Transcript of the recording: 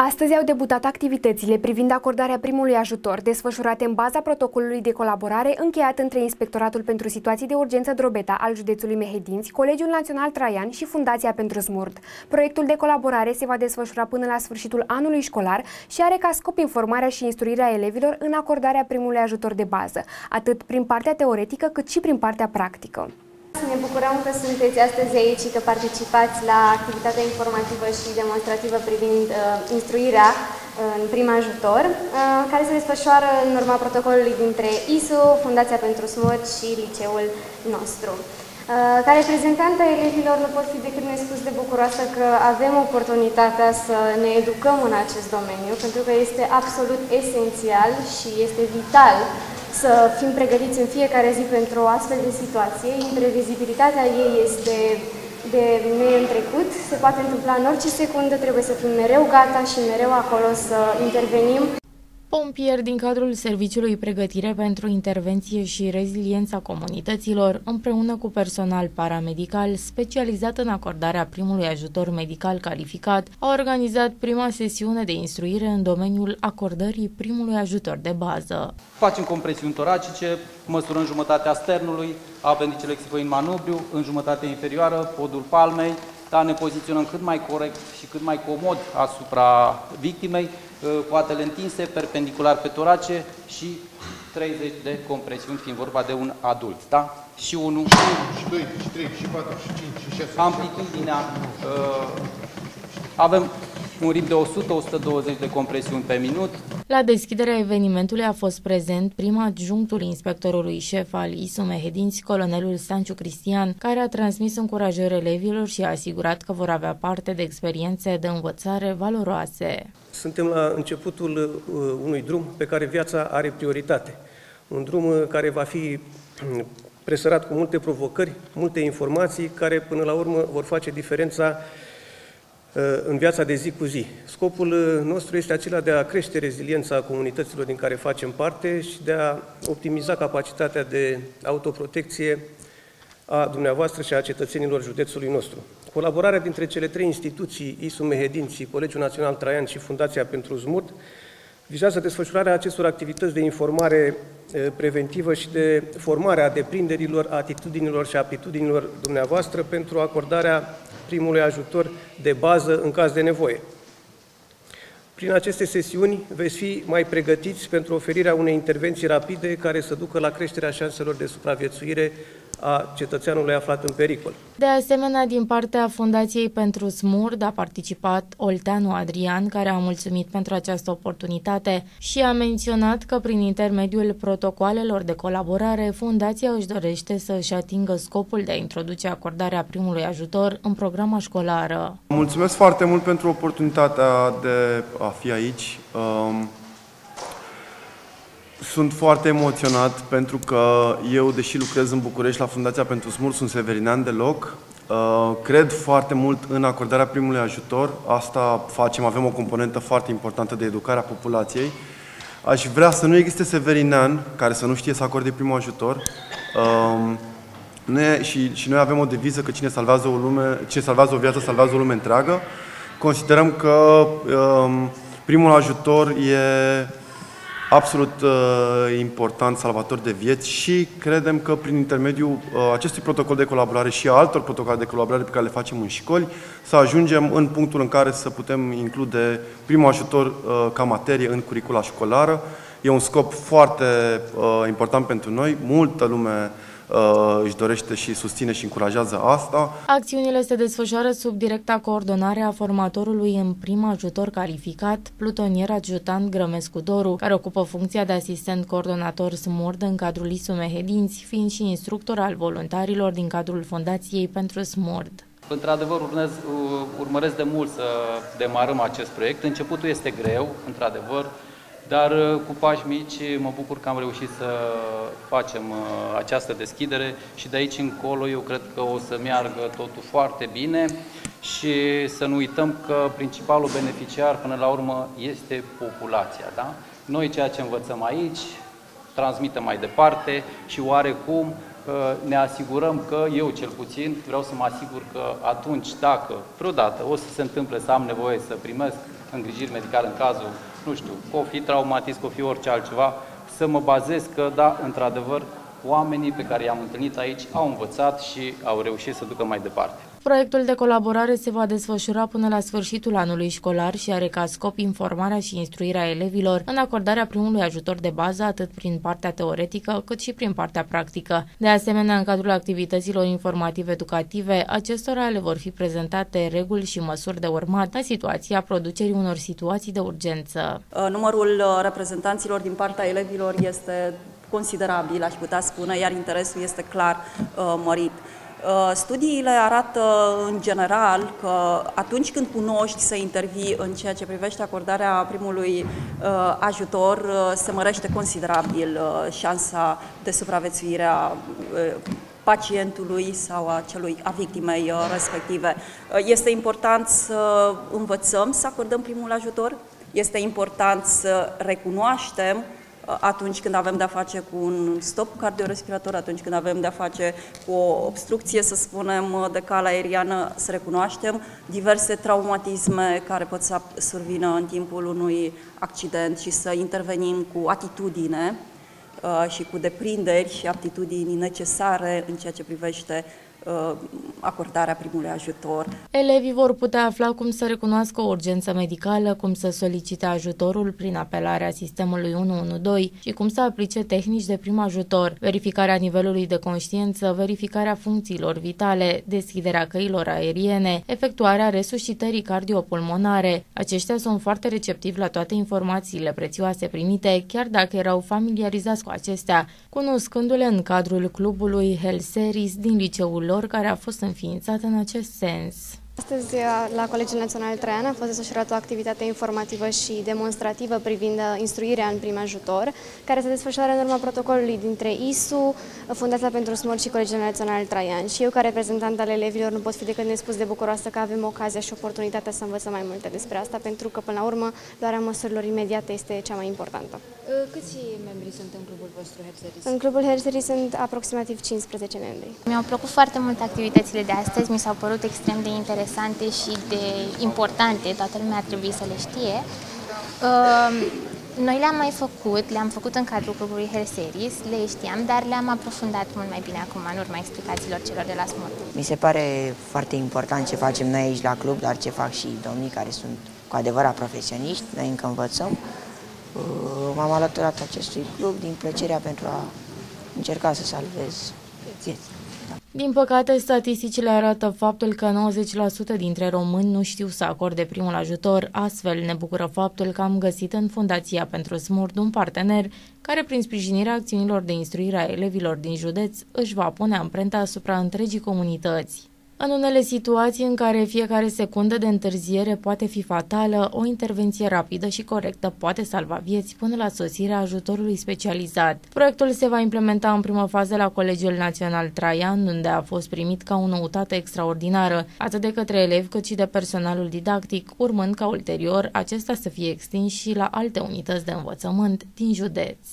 Astăzi au debutat activitățile privind acordarea primului ajutor, desfășurate în baza protocolului de colaborare încheiat între Inspectoratul pentru Situații de Urgență Drobeta al județului Mehedinți, Colegiul Național Traian și Fundația pentru Smurd. Proiectul de colaborare se va desfășura până la sfârșitul anului școlar și are ca scop informarea și instruirea elevilor în acordarea primului ajutor de bază, atât prin partea teoretică cât și prin partea practică. Ne bucurăm că sunteți astăzi aici și că participați la activitatea informativă și demonstrativă privind uh, instruirea uh, în prim ajutor, uh, care se desfășoară în urma protocolului dintre ISU, Fundația pentru SMUR și liceul nostru. Uh, ca reprezentantă a elevilor nu pot fi decât nespus de bucuroasă că avem oportunitatea să ne educăm în acest domeniu, pentru că este absolut esențial și este vital să fim pregătiți în fiecare zi pentru o astfel de situație. Imprevizibilitatea ei este de neîntrecut, se poate întâmpla în orice secundă, trebuie să fim mereu gata și mereu acolo să intervenim. Pompieri din cadrul Serviciului Pregătire pentru Intervenție și Reziliența Comunităților, împreună cu personal paramedical specializat în acordarea primului ajutor medical calificat, au organizat prima sesiune de instruire în domeniul acordării primului ajutor de bază. Facem compresiuni toracice, măsurăm jumătatea sternului, apendicele în manubriu, în jumătatea inferioară, podul palmei, dar ne poziționăm cât mai corect și cât mai comod asupra victimei, coatele întinse, perpendicular pe torace și 30 de compresiuni, fiind vorba de un adult, da? Și 1, și 2, și 3, și 4, și 5, și 6. Amplitudinea, uh, avem un ritm de 100-120 de compresiuni pe minut. La deschiderea evenimentului a fost prezent prima adjunctul inspectorului șef al ISU Mehedinți, colonelul Stanciu Cristian, care a transmis încurajări elevilor și a asigurat că vor avea parte de experiențe de învățare valoroase. Suntem la începutul uh, unui drum pe care viața are prioritate. Un drum uh, care va fi mm, presărat cu multe provocări, multe informații, care până la urmă vor face diferența uh, în viața de zi cu zi. Scopul nostru este acela de a crește reziliența comunităților din care facem parte și de a optimiza capacitatea de autoprotecție a dumneavoastră și a cetățenilor județului nostru. Colaborarea dintre cele trei instituții, ISU Mehedinții, Colegiul Național Traian și Fundația pentru Zmurt, vizează desfășurarea acestor activități de informare preventivă și de formare a deprinderilor, atitudinilor și aptitudinilor dumneavoastră pentru acordarea primului ajutor de bază în caz de nevoie. Prin aceste sesiuni veți fi mai pregătiți pentru oferirea unei intervenții rapide care să ducă la creșterea șanselor de supraviețuire a cetățeanului aflat în pericol. De asemenea, din partea Fundației pentru Smurd a participat Olteanu Adrian, care a mulțumit pentru această oportunitate și a menționat că prin intermediul protocoalelor de colaborare, Fundația își dorește să își atingă scopul de a introduce acordarea primului ajutor în programa școlară. Mulțumesc foarte mult pentru oportunitatea de a fi aici. Um, sunt foarte emoționat pentru că eu, deși lucrez în București la Fundația pentru Smur, sunt severinean deloc. Uh, cred foarte mult în acordarea primului ajutor. Asta facem, avem o componentă foarte importantă de educare a populației. Aș vrea să nu existe severinean care să nu știe să acorde primul ajutor. Um, ne, și, și noi avem o deviză că cine salvează o lume, cine salvează o viață, salvează o lume întreagă. Considerăm că um, primul ajutor e absolut uh, important, salvator de vieți și credem că prin intermediul uh, acestui protocol de colaborare și a altor protocole de colaborare pe care le facem în școli, să ajungem în punctul în care să putem include primul ajutor uh, ca materie în curicula școlară. E un scop foarte uh, important pentru noi, multă lume Uh, își dorește și susține și încurajează asta. Acțiunile se desfășoară sub directa coordonare a formatorului în prim ajutor calificat, plutonier adjutant Grămescu Doru, care ocupă funcția de asistent coordonator SMURD în cadrul ISU Mehedinți, fiind și instructor al voluntarilor din cadrul Fundației pentru SMURD. Într-adevăr, urmez, urmăresc de mult să demarăm acest proiect. Începutul este greu, într-adevăr, dar uh, cu pași mici mă bucur că am reușit să facem uh, această deschidere și de aici încolo eu cred că o să meargă totul foarte bine și să nu uităm că principalul beneficiar până la urmă este populația. Da? Noi ceea ce învățăm aici transmitem mai departe și oarecum ne asigurăm că, eu cel puțin, vreau să mă asigur că atunci, dacă vreodată o să se întâmple să am nevoie să primesc îngrijiri medicale în cazul, nu știu, o fi traumatism, o fi orice altceva, să mă bazez că, da, într-adevăr, oamenii pe care i-am întâlnit aici au învățat și au reușit să ducă mai departe. Proiectul de colaborare se va desfășura până la sfârșitul anului școlar și are ca scop informarea și instruirea elevilor în acordarea primului ajutor de bază atât prin partea teoretică cât și prin partea practică. De asemenea, în cadrul activităților informative educative, acestora le vor fi prezentate reguli și măsuri de urmat la situația producerii unor situații de urgență. Numărul uh, reprezentanților din partea elevilor este considerabil, aș putea spune, iar interesul este clar uh, mărit. Uh, studiile arată în general că atunci când cunoști să intervii în ceea ce privește acordarea primului uh, ajutor, se mărește considerabil șansa de supraviețuire a pacientului sau a, celui, a victimei respective. Este important să învățăm să acordăm primul ajutor, este important să recunoaștem atunci când avem de-a face cu un stop cardiorespirator, atunci când avem de-a face cu o obstrucție, să spunem, de cala aeriană, să recunoaștem diverse traumatisme care pot să survină în timpul unui accident și să intervenim cu atitudine uh, și cu deprinderi și aptitudini necesare în ceea ce privește Uh, acordarea primului ajutor. Elevii vor putea afla cum să recunoască o urgență medicală, cum să solicite ajutorul prin apelarea sistemului 112 și cum să aplice tehnici de prim ajutor, verificarea nivelului de conștiință, verificarea funcțiilor vitale, deschiderea căilor aeriene, efectuarea resuscitării cardiopulmonare. Aceștia sunt foarte receptivi la toate informațiile prețioase primite, chiar dacă erau familiarizați cu acestea, cunoscându-le în cadrul clubului Hell Series din liceul lor care a fost înființat în acest sens. Astăzi, uh, la Colegiul Național Traian, a fost desfășurată o activitate informativă și demonstrativă privind uh, instruirea în prim ajutor, care se desfășoară în urma protocolului dintre ISU, Fundația pentru Smart și Colegiul Național Traian. Și eu, ca reprezentant al elevilor, nu pot fi decât nespus de bucuroasă că avem ocazia și oportunitatea să învățăm mai multe despre asta, pentru că, până la urmă, luarea măsurilor imediate este cea mai importantă. Uh, câți membri sunt în clubul vostru Herseris? În clubul Herseris sunt aproximativ 15 membri. Mi-au plăcut foarte mult activitățile de astăzi, mi s-au părut extrem de interesante interesante și de importante, toată lumea ar trebui să le știe. Ehm, noi le-am mai făcut, le-am făcut în cadrul clubului Hair Series, le știam, dar le-am aprofundat mult mai bine acum, în urma explicațiilor celor de la SMUR. Mi se pare foarte important ce facem noi aici la club, dar ce fac și domnii care sunt cu adevărat profesioniști, noi încă învățăm. Ehm, m-am alăturat acestui club din plăcerea pentru a încerca să salvez vieți. Din păcate, statisticile arată faptul că 90% dintre români nu știu să acorde primul ajutor, astfel ne bucură faptul că am găsit în Fundația pentru Smurd un partener care, prin sprijinirea acțiunilor de instruire a elevilor din județ, își va pune amprenta asupra întregii comunități. În unele situații în care fiecare secundă de întârziere poate fi fatală, o intervenție rapidă și corectă poate salva vieți până la sosirea ajutorului specializat. Proiectul se va implementa în primă fază la Colegiul Național Traian, unde a fost primit ca o noutate extraordinară, atât de către elevi cât și de personalul didactic, urmând ca ulterior acesta să fie extins și la alte unități de învățământ din județ.